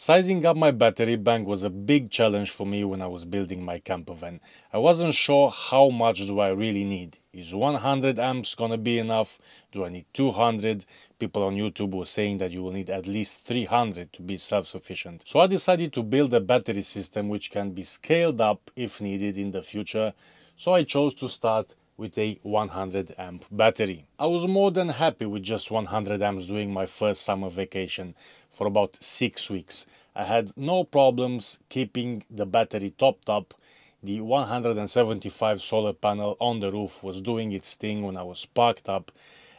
Sizing up my battery bank was a big challenge for me when I was building my camper van. I wasn't sure how much do I really need. Is 100 amps gonna be enough? Do I need 200? People on YouTube were saying that you will need at least 300 to be self-sufficient. So I decided to build a battery system which can be scaled up if needed in the future. So I chose to start with a 100 amp battery. I was more than happy with just 100 amps during my first summer vacation for about six weeks. I had no problems keeping the battery topped up. The 175 solar panel on the roof was doing its thing when I was parked up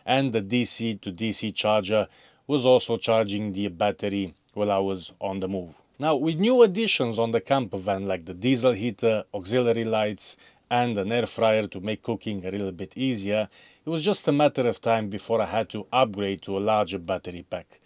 and the DC to DC charger was also charging the battery while I was on the move. Now with new additions on the camper van like the diesel heater, auxiliary lights and an air fryer to make cooking a little bit easier, it was just a matter of time before I had to upgrade to a larger battery pack.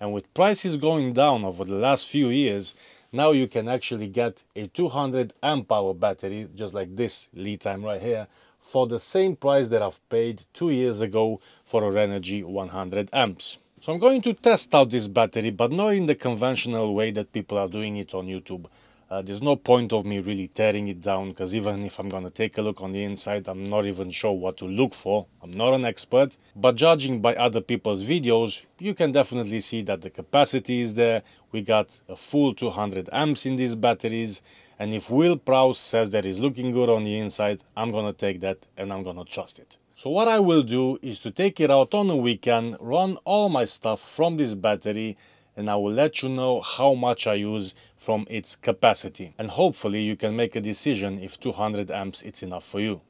And with prices going down over the last few years, now you can actually get a 200 amp hour battery, just like this LiTime right here, for the same price that I've paid two years ago for a Renogy 100 amps. So I'm going to test out this battery, but not in the conventional way that people are doing it on YouTube. Uh, there's no point of me really tearing it down because even if I'm gonna take a look on the inside, I'm not even sure what to look for. I'm not an expert, but judging by other people's videos, you can definitely see that the capacity is there. We got a full 200 amps in these batteries. And if Will Prowse says that it's looking good on the inside, I'm gonna take that and I'm gonna trust it. So what I will do is to take it out on a weekend, run all my stuff from this battery and I will let you know how much I use from its capacity. And hopefully you can make a decision if 200 amps is enough for you.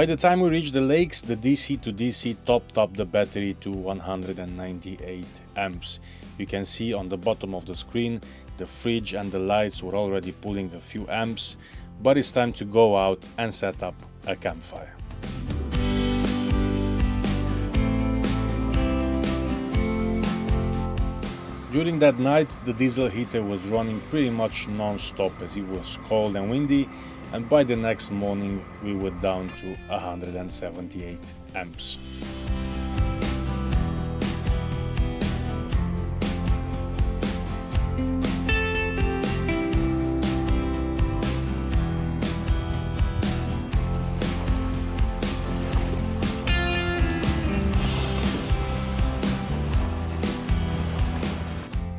By the time we reached the lakes, the DC to DC topped up the battery to 198 amps. You can see on the bottom of the screen, the fridge and the lights were already pulling a few amps, but it's time to go out and set up a campfire. During that night, the diesel heater was running pretty much non-stop as it was cold and windy and by the next morning we were down to 178 amps.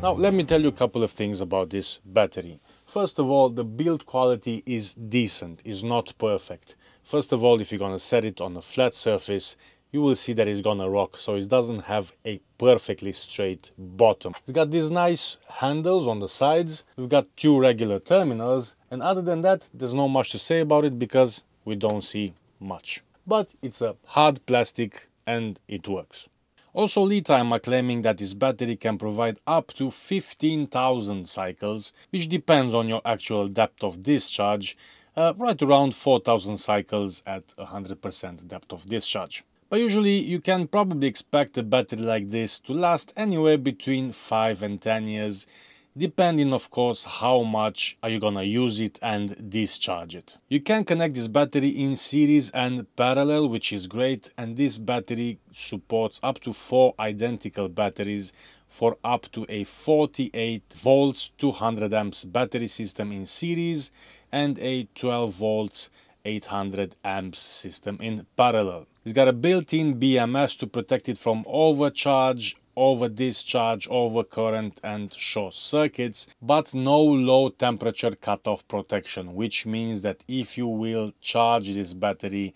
Now let me tell you a couple of things about this battery. First of all, the build quality is decent, is not perfect. First of all, if you're gonna set it on a flat surface, you will see that it's gonna rock, so it doesn't have a perfectly straight bottom. It's got these nice handles on the sides, we've got two regular terminals, and other than that, there's not much to say about it because we don't see much. But it's a hard plastic and it works. Also Litime are claiming that this battery can provide up to 15,000 cycles, which depends on your actual depth of discharge, uh, right around 4,000 cycles at 100% depth of discharge. But usually you can probably expect a battery like this to last anywhere between 5 and 10 years depending of course how much are you gonna use it and discharge it. You can connect this battery in series and parallel which is great and this battery supports up to four identical batteries for up to a 48 volts 200 amps battery system in series and a 12 volts 800 amps system in parallel. It's got a built-in BMS to protect it from overcharge over discharge, over current and short circuits, but no low temperature cutoff protection, which means that if you will charge this battery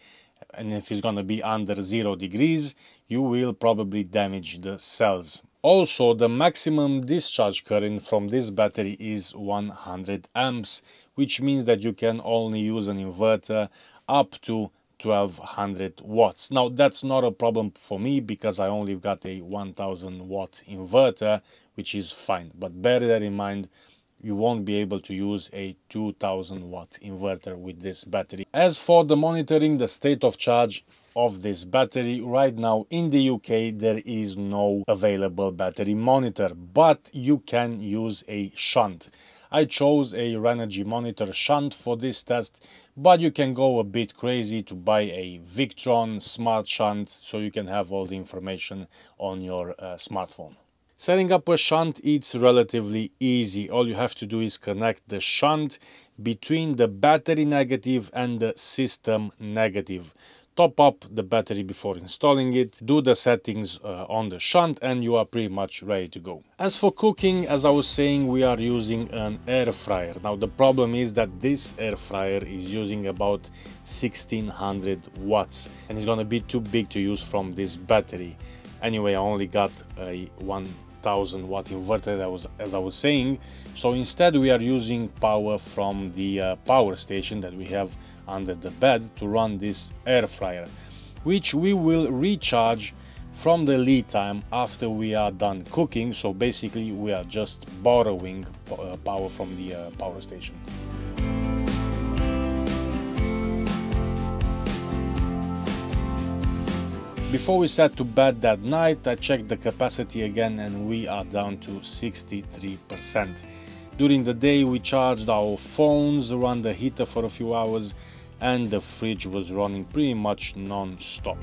and if it's going to be under zero degrees, you will probably damage the cells. Also, the maximum discharge current from this battery is 100 amps, which means that you can only use an inverter up to 1200 watts. Now that's not a problem for me because I only got a 1000 watt inverter, which is fine. But bear that in mind, you won't be able to use a 2000 watt inverter with this battery. As for the monitoring the state of charge, of this battery. Right now in the UK there is no available battery monitor, but you can use a shunt. I chose a Renogy monitor shunt for this test, but you can go a bit crazy to buy a Victron smart shunt so you can have all the information on your uh, smartphone. Setting up a shunt is relatively easy. All you have to do is connect the shunt between the battery negative and the system negative. Top up the battery before installing it, do the settings uh, on the shunt and you are pretty much ready to go. As for cooking, as I was saying, we are using an air fryer. Now the problem is that this air fryer is using about 1600 watts and it's gonna be too big to use from this battery. Anyway, I only got a 1000 watt inverter as, as I was saying. So instead we are using power from the uh, power station that we have under the bed to run this air fryer, which we will recharge from the LiTime after we are done cooking. So basically we are just borrowing uh, power from the uh, power station. Before we sat to bed that night, I checked the capacity again and we are down to 63%. During the day we charged our phones, ran the heater for a few hours and the fridge was running pretty much non-stop.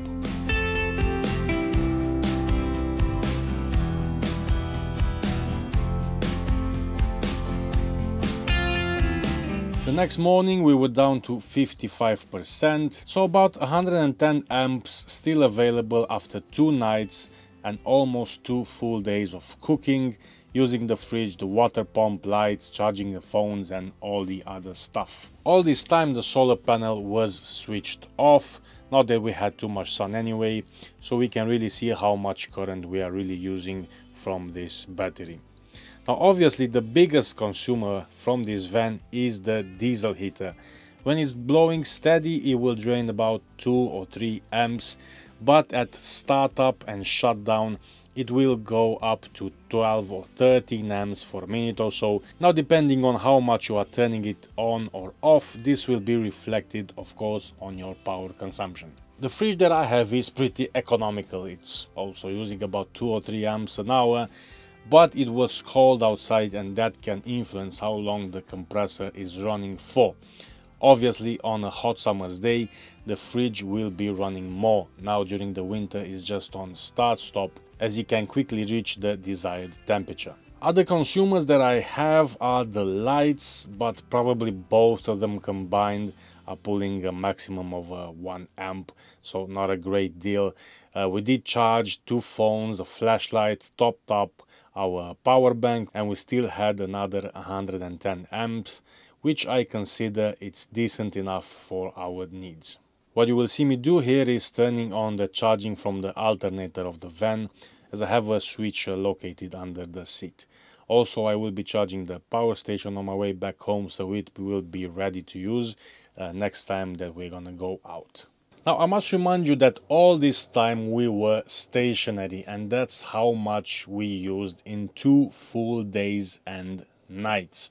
The next morning we were down to 55%, so about 110 amps still available after two nights and almost two full days of cooking, using the fridge, the water pump, lights, charging the phones and all the other stuff. All this time the solar panel was switched off, not that we had too much sun anyway, so we can really see how much current we are really using from this battery. Now obviously the biggest consumer from this van is the diesel heater. When it's blowing steady it will drain about 2 or 3 amps but at startup and shutdown it will go up to 12 or 13 amps for a minute or so. Now depending on how much you are turning it on or off this will be reflected of course on your power consumption. The fridge that I have is pretty economical, it's also using about 2 or 3 amps an hour but it was cold outside and that can influence how long the compressor is running for. Obviously on a hot summer's day the fridge will be running more. Now during the winter is just on start stop as it can quickly reach the desired temperature. Other consumers that I have are the lights, but probably both of them combined pulling a maximum of uh, 1 amp, so not a great deal. Uh, we did charge two phones, a flashlight, topped up our power bank, and we still had another 110 amps, which I consider it's decent enough for our needs. What you will see me do here is turning on the charging from the alternator of the van as I have a switch uh, located under the seat. Also, I will be charging the power station on my way back home so it will be ready to use uh, next time that we're gonna go out. Now, I must remind you that all this time we were stationary and that's how much we used in two full days and nights.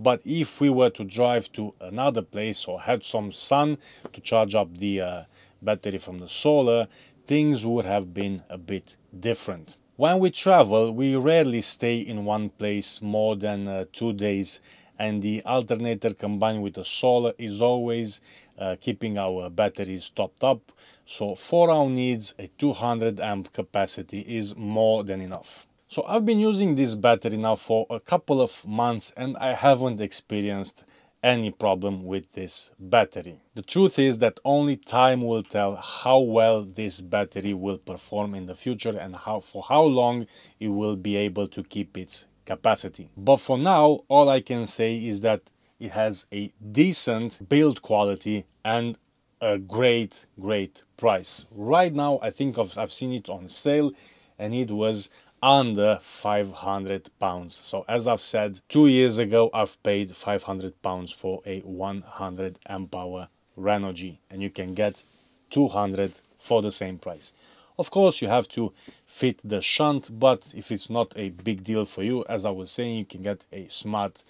But if we were to drive to another place or had some sun to charge up the uh, battery from the solar, things would have been a bit different. When we travel, we rarely stay in one place more than uh, two days and the alternator combined with the solar is always uh, keeping our batteries topped up. So for our needs, a 200 amp capacity is more than enough. So I've been using this battery now for a couple of months and I haven't experienced any problem with this battery. The truth is that only time will tell how well this battery will perform in the future and how for how long it will be able to keep its capacity. But for now, all I can say is that it has a decent build quality and a great, great price. Right now, I think I've, I've seen it on sale and it was under 500 pounds. So as I've said, two years ago, I've paid 500 pounds for a 100 amp hour Renogy and you can get 200 for the same price. Of course, you have to fit the shunt, but if it's not a big deal for you, as I was saying, you can get a smart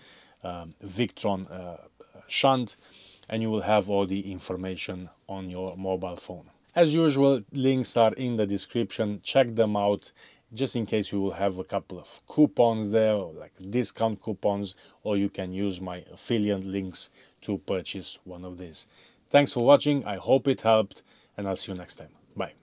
um, Victron uh, shunt and you will have all the information on your mobile phone. As usual, links are in the description, check them out just in case you will have a couple of coupons there like discount coupons or you can use my affiliate links to purchase one of these. Thanks for watching, I hope it helped and I'll see you next time. Bye.